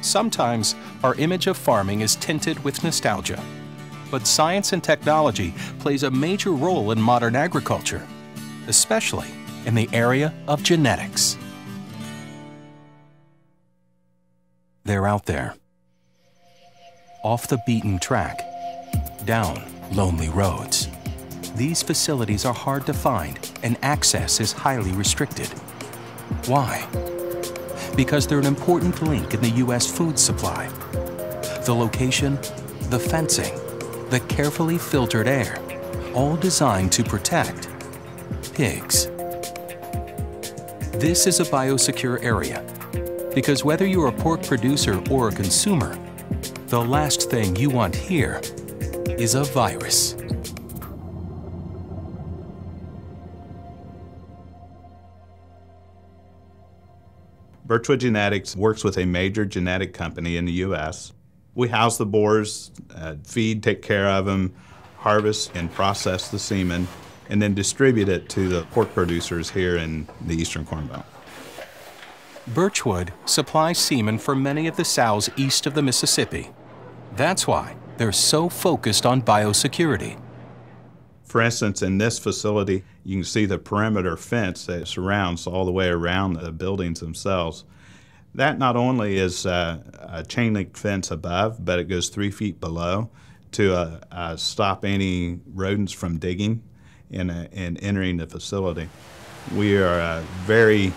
Sometimes our image of farming is tinted with nostalgia. But science and technology plays a major role in modern agriculture, especially in the area of genetics. They're out there, off the beaten track, down lonely roads. These facilities are hard to find and access is highly restricted. Why? Because they're an important link in the U.S. food supply. The location, the fencing, the carefully filtered air, all designed to protect pigs. This is a biosecure area because whether you're a pork producer or a consumer, the last thing you want here is a virus. Birchwood Genetics works with a major genetic company in the U.S. We house the boars, uh, feed, take care of them, harvest and process the semen, and then distribute it to the pork producers here in the Eastern Corn Belt. Birchwood supplies semen for many of the sows east of the Mississippi. That's why they're so focused on biosecurity. For instance, in this facility, you can see the perimeter fence that surrounds all the way around the buildings themselves. That not only is uh, a chain link fence above, but it goes three feet below to uh, uh, stop any rodents from digging and, and entering the facility. We are uh, very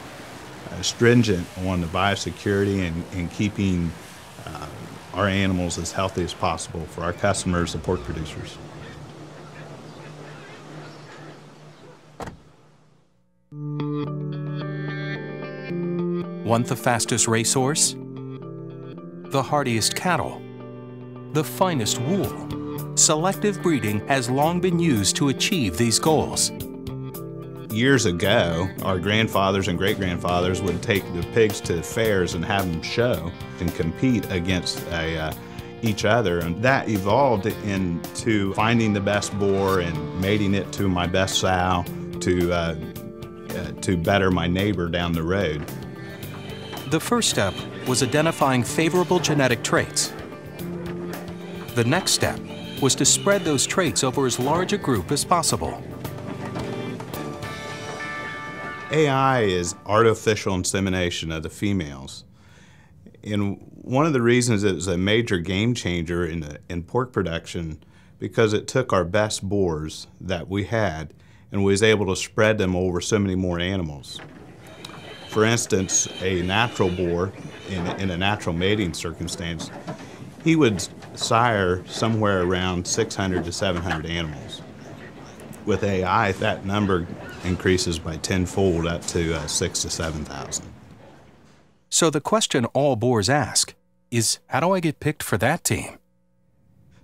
uh, stringent on the biosecurity and, and keeping uh, our animals as healthy as possible for our customers, the pork producers. Want the fastest racehorse? The hardiest cattle? The finest wool? Selective breeding has long been used to achieve these goals. Years ago, our grandfathers and great grandfathers would take the pigs to fairs and have them show and compete against a, uh, each other. And that evolved into finding the best boar and mating it to my best sow to, uh, uh, to better my neighbor down the road. The first step was identifying favorable genetic traits. The next step was to spread those traits over as large a group as possible. AI is artificial insemination of the females. And one of the reasons it was a major game changer in, the, in pork production because it took our best boars that we had and was able to spread them over so many more animals. For instance, a natural boar in, in a natural mating circumstance, he would sire somewhere around 600 to 700 animals. With AI, that number increases by tenfold up to uh, six to 7,000. So the question all boars ask is how do I get picked for that team?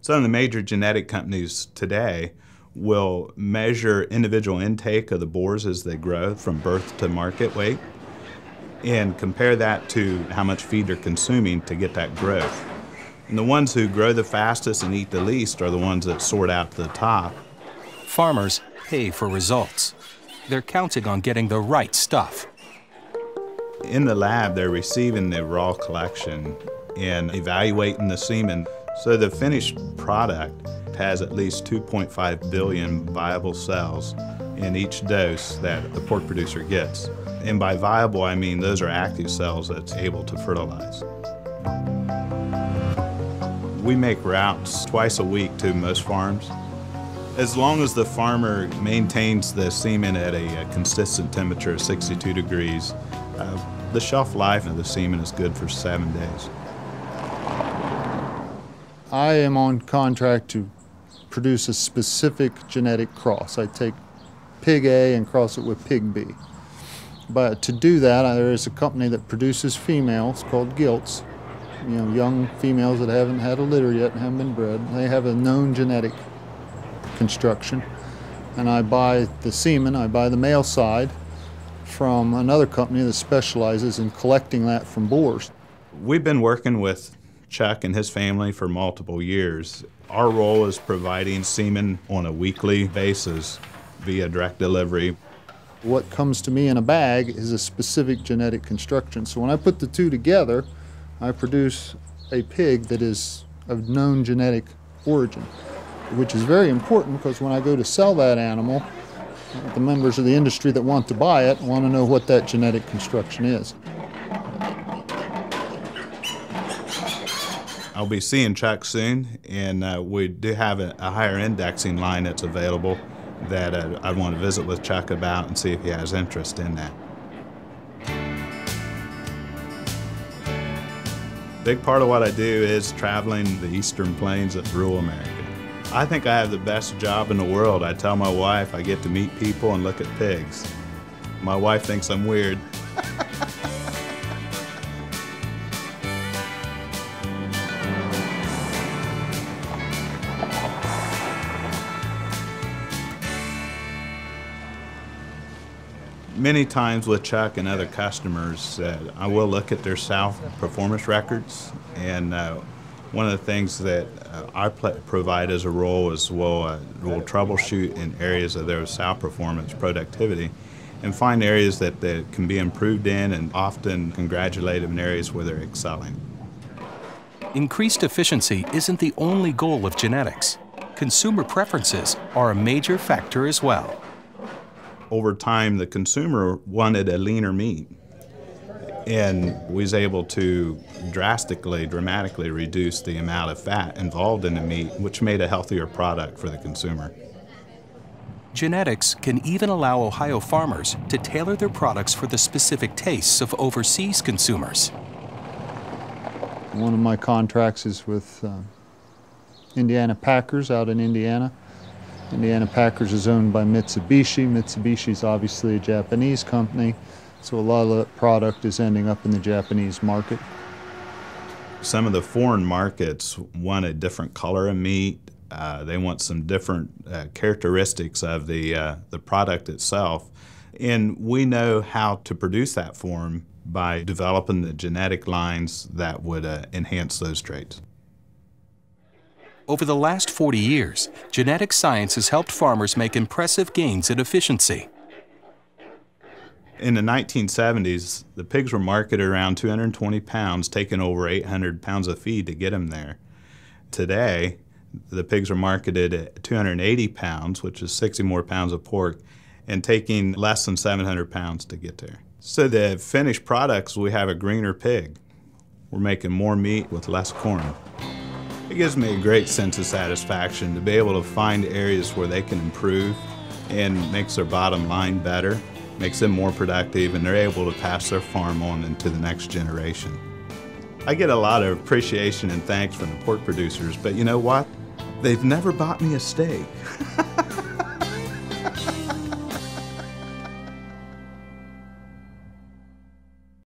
Some of the major genetic companies today will measure individual intake of the boars as they grow from birth to market weight and compare that to how much feed they're consuming to get that growth. And the ones who grow the fastest and eat the least are the ones that sort out to the top. Farmers pay for results. They're counting on getting the right stuff. In the lab, they're receiving the raw collection and evaluating the semen. So the finished product has at least 2.5 billion viable cells in each dose that the pork producer gets. And by viable, I mean those are active cells that's able to fertilize. We make routes twice a week to most farms. As long as the farmer maintains the semen at a, consistent temperature of 62 degrees, uh, the shelf life of the semen is good for seven days. I am on contract to produce a specific genetic cross. I take pig A and cross it with pig B. But to do that, there is a company that produces females called gilts, you know, young females that haven't had a litter yet and haven't been bred. They have a known genetic construction. And I buy the semen, I buy the male side from another company that specializes in collecting that from boars. We've been working with Chuck and his family for multiple years. Our role is providing semen on a weekly basis via direct delivery. What comes to me in a bag is a specific genetic construction. So when I put the two together, I produce a pig that is of known genetic origin, which is very important because when I go to sell that animal, the members of the industry that want to buy it want to know what that genetic construction is. I'll be seeing Chuck soon, and uh, we do have a, a, higher indexing line that's available that uh, I want to visit with Chuck about and see if he has interest in that. Big part of what I do is traveling the eastern plains of rural America. I think I have the best job in the world. I tell my wife I get to meet people and look at pigs. My wife thinks I'm weird. many times with Chuck and other customers, uh, I will look at their sow performance records, and uh, one of the things that uh, I provide as a role is we'll, uh, we'll troubleshoot in areas of their sow performance productivity and find areas that, that can be improved in and often congratulate them in areas where they're excelling. Increased efficiency isn't the only goal of genetics. Consumer preferences are a major factor as well over time, the consumer wanted a leaner meat. And was able to drastically, dramatically reduce the amount of fat involved in the meat, which made a healthier product for the consumer. Genetics can even allow Ohio farmers to tailor their products for the specific tastes of overseas consumers. One of my contracts is with uh, Indiana Packers out in Indiana. Indiana Packers is owned by Mitsubishi. Mitsubishi is obviously a Japanese company, so a lot of the product is ending up in the Japanese market. Some of the foreign markets want a different color of meat. Uh, they want some different uh, characteristics of the, uh, the product itself. And we know how to produce that form by developing the genetic lines that would uh, enhance those traits. Over the last 40 years, genetic science has helped farmers make impressive gains in efficiency. In the 1970s, the pigs were marketed around 220 pounds, taking over 800 pounds of feed to get them there. Today, the pigs are marketed at 280 pounds, which is 60 more pounds of pork, and taking less than 700 pounds to get there. So the finished products, we have a greener pig. We're making more meat with less corn. It gives me a great sense of satisfaction to be able to find areas where they can improve and makes their bottom line better, makes them more productive, and they're able to pass their farm on into the next generation. I get a lot of appreciation and thanks from the pork producers, but you know what? They've never bought me a steak.